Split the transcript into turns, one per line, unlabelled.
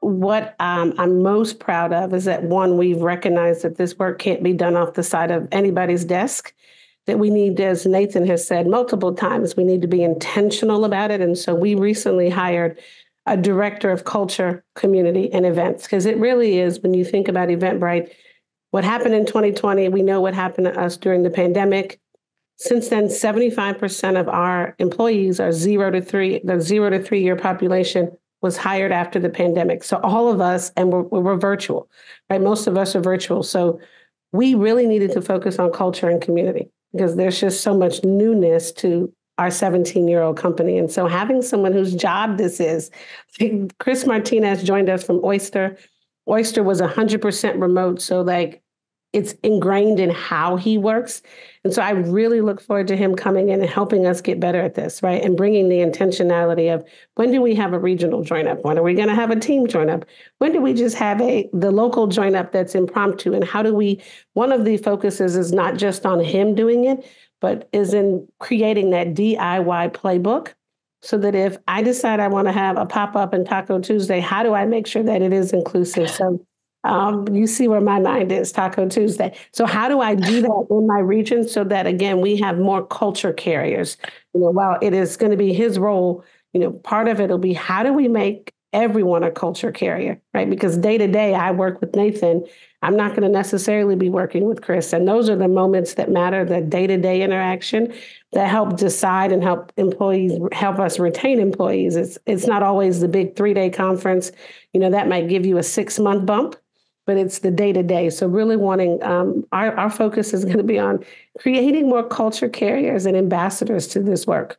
What um, I'm most proud of is that one, we've recognized that this work can't be done off the side of anybody's desk. That we need, as Nathan has said multiple times, we need to be intentional about it. And so we recently hired a director of culture, community, and events, because it really is when you think about Eventbrite, what happened in 2020, we know what happened to us during the pandemic. Since then, 75% of our employees are zero to three, the zero to three year population was hired after the pandemic. So all of us, and we're, we're virtual, right? Most of us are virtual. So we really needed to focus on culture and community because there's just so much newness to our 17 year old company. And so having someone whose job this is, Chris Martinez joined us from Oyster. Oyster was 100% remote. So, like, it's ingrained in how he works. And so I really look forward to him coming in and helping us get better at this, right? And bringing the intentionality of when do we have a regional join up? When are we going to have a team join up? When do we just have a the local join up that's impromptu? And how do we one of the focuses is not just on him doing it, but is in creating that DIY playbook so that if I decide I want to have a pop up and Taco Tuesday, how do I make sure that it is inclusive? So um, you see where my mind is, Taco Tuesday. So how do I do that in my region so that again we have more culture carriers? You know, while it is going to be his role, you know, part of it will be how do we make everyone a culture carrier, right? Because day to day I work with Nathan. I'm not going to necessarily be working with Chris. And those are the moments that matter, the day-to-day interaction that help decide and help employees help us retain employees. It's it's not always the big three-day conference. You know, that might give you a six-month bump but it's the day to day. So, really wanting um, our, our focus is going to be on creating more culture carriers and ambassadors to this work.